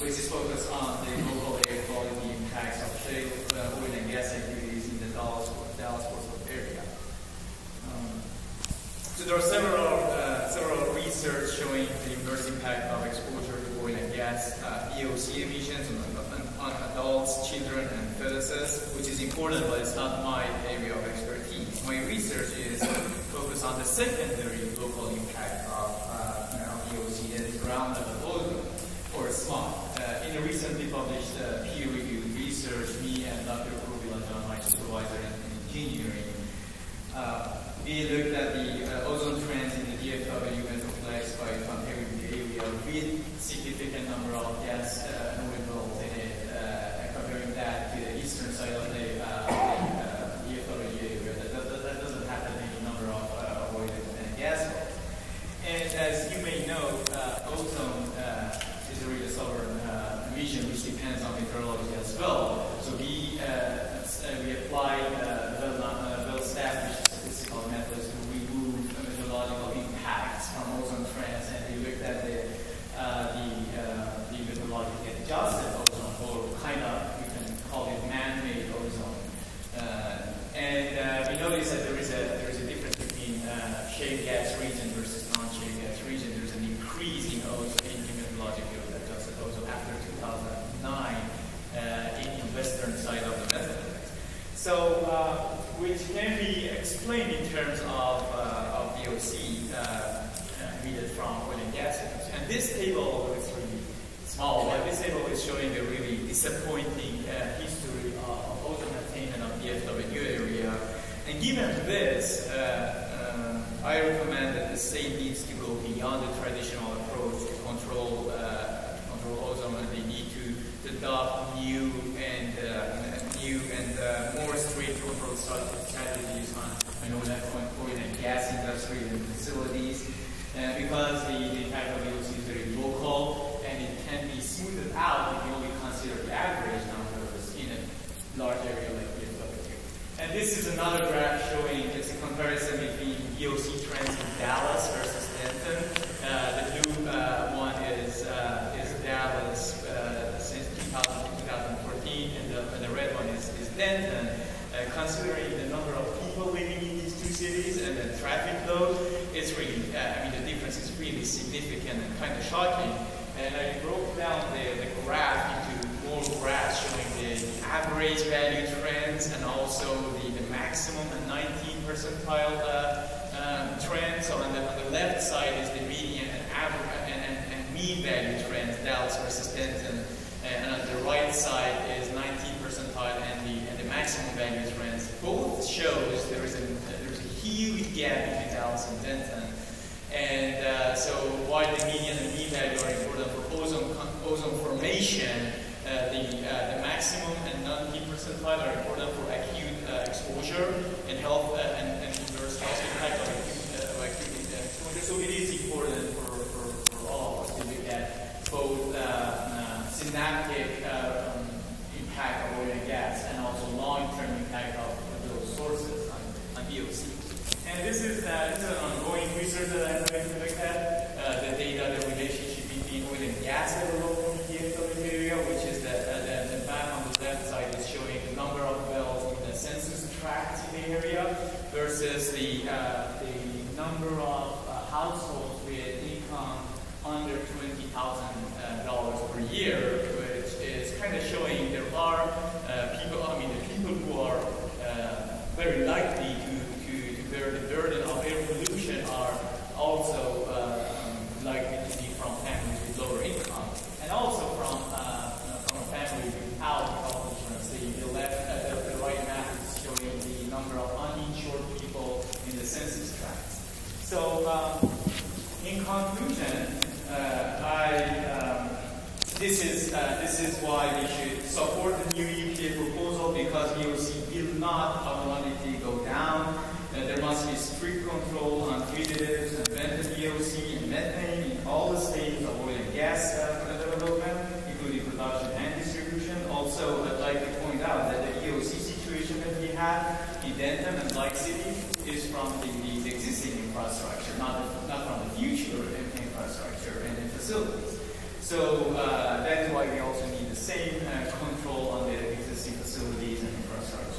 which is focused on the local air quality impacts of shale uh, oil and gas activities in the Dallas Dallas Fort Worth area. Um, so there are several uh, several research showing the inverse impact of exposure to oil and gas uh, VOC emissions on, on, on adults, children, and fetuses, which is important, but it's not my area of expertise. My research is focused on the secondary local impact of uh, you know, VOC, that is ground level ozone or smog. Uh, in a recently published uh, peer-reviewed research, me and Dr. Kuruvilla John, my supervisor in engineering, uh, we looked at the uh, ozone trends in the DFW complex by comparing the area with significant number of gas uh, in it, uh, and comparing that to the eastern side of the uh, uh, area. That, doesn't have that many number of uh, and gas wells. And as you may know, uh, ozone is a really uh, region which depends on meteorology as well. So we we applied uh, well, uh, well-established statistical methods to remove meteorological impacts from ozone trends, and we looked at the uh, the uh, the meteorologically adjusted ozone, or kind of we can call it man-made ozone. Uh, and uh, we noticed that there is a there is a difference between uh, shale gas region versus non-shale gas region. There's an increase in ozone in meteorologically adjusted ozone after 2009 uh, in the western side of the Metroplex. So, uh, which can be explained in terms of uh, of VOC uh, emitted from oil and gas. And this table, it's really small, but this table is showing a really disappointing uh, history of ozone attainment of the FW area. And given this, uh, uh, I recommend that the state needs to go beyond the traditional approach to control uh, control ozone, and they need to, adopt new and uh, new and uh, more strat- strategies on I know that on oil and gas industry and facilities, uh, because the, the impact of VOC is very local and it can be smoothed out if you only consider the average numbers in a large area like DFW. And this is another graph showing just a comparison between VOC trends in Dallas versus Denton. Uh, the blue uh, one is uh, is Dallas uh, since 2000 2014, and the, and the red one is, is Denton. Uh, considering the number of people living in these two cities and the traffic load, it's really, uh, I mean, the difference is really significant and kind of shocking. And I broke down the, the graph into more graphs showing the average value trends and also the, the maximum and 19 percentile uh, um. So on the, on the left side is the median and average and, and, and mean value trends, Dallas versus Denton. And on the right side is 19 percentile and the, and the maximum value trends. Both shows there is a, there's a huge gap between Dallas and Denton. And uh, so while the median and mean value are important for ozone, ozone formation, uh, the, uh, the maximum and non-P percentile are important for acute uh, exposure and health uh, and, and inverse health impact of acute, uh, acute exposure. So it is important for, for, for all of us to look at both synaptic uh, um, impact of oil and gas and also long-term impact of those sources And this is, uh, this is an ongoing research that I'm going to look at, uh, the data, the relationship between oil and gas in the DFW area, which is the, uh, the, the map on the left side is showing the number of wells in the census tract in the area versus the, uh, the number of uh, households with income under $20,000 uh, per year, which is kind of showing there are uh, people, I mean, the people who are very likely to, to, to bear the burden of air pollution are also uh, um, likely to be from families with lower income, and also from uh, from a family without health insurance. The, the left, uh, the, the right map is showing the number of uninsured people in the census tracts. So, um, in conclusion, uh, I um, this is uh, this is why we should support the new EPA proposal because VOC will not automatically go down. Uh, there must be strict control on fugitives and vented VOC and methane in all the states of oil and gas uh, development, including production and distribution. Also, I'd like to point out that the VOC situation that we have in Denton and Lake City is from the, the existing infrastructure, not, not from the future infrastructure and facilities. So uh, that is why we also need the same uh, control on the existing facilities and infrastructure.